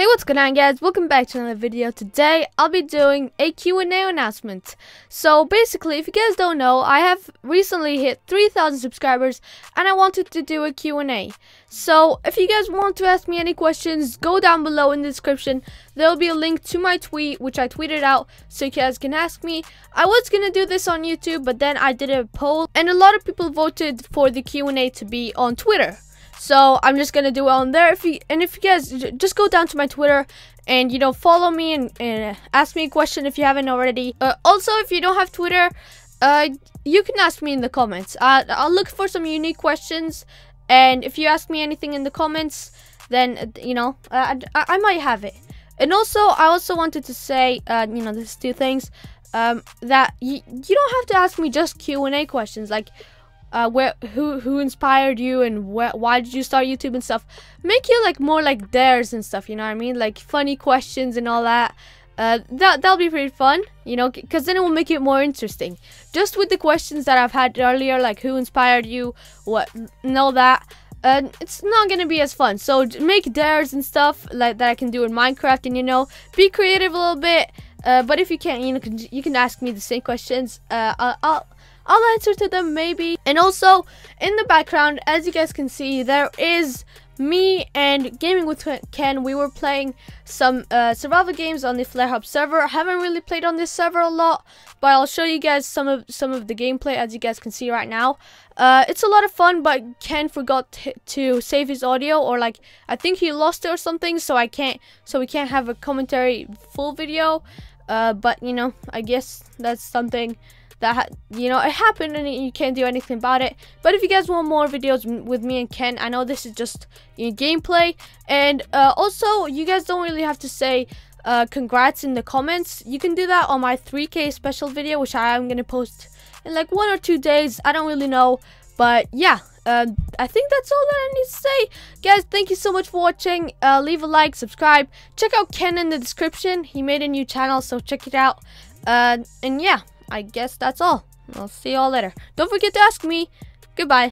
Hey what's going on guys? Welcome back to another video. Today I'll be doing a Q&A announcement. So basically if you guys don't know I have recently hit 3000 subscribers and I wanted to do a Q&A so if you guys want to ask me any questions go down below in the description. There'll be a link to my tweet which I tweeted out so you guys can ask me. I was gonna do this on YouTube but then I did a poll and a lot of people voted for the Q&A to be on Twitter so I'm just gonna do it in there. If you and if you guys just go down to my Twitter and you know follow me and, and ask me a question if you haven't already. Uh, also, if you don't have Twitter, uh, you can ask me in the comments. Uh, I'll look for some unique questions, and if you ask me anything in the comments, then uh, you know I, I might have it. And also, I also wanted to say, uh, you know, there's two things. Um, that you, you don't have to ask me just Q and A questions like uh, where who who inspired you and wh- why did you start YouTube and stuff. Make you like more like theirs and stuff. You know what I mean? Like funny questions and all that. Uh, that that'll be pretty fun, you know, because then it will make it more interesting. Just with the questions that I've had earlier, like who inspired you, what, and all that. Uh, it's not gonna be as fun. So make dares and stuff like that I can do in Minecraft, and you know, be creative a little bit. Uh, but if you can't, you know, you can ask me the same questions. Uh, I'll, I'll I'll answer to them maybe. And also, in the background, as you guys can see, there is me and Gaming with Ken. We were playing some uh, survival games on the Flare Hub server. I haven't really played on this server a lot, but I'll show you guys some of some of the gameplay as you guys can see right now. Uh, it's a lot of fun, but Ken forgot to save his audio, or like I think he lost it or something, so I can't, so we can't have a commentary full video. Uh, but you know, I guess that's something that you know it happened and you can't do anything about it but if you guys want more videos with me and ken i know this is just know, gameplay and uh, also you guys don't really have to say uh, congrats in the comments you can do that on my 3k special video which i am gonna post in like one or two days i don't really know but yeah uh, I think that's all that I need to say. Guys, thank you so much for watching. Uh, leave a like, subscribe. Check out Ken in the description. He made a new channel, so check it out. Uh, and yeah. I guess that's all. I'll see y'all later. Don't forget to ask me. Goodbye.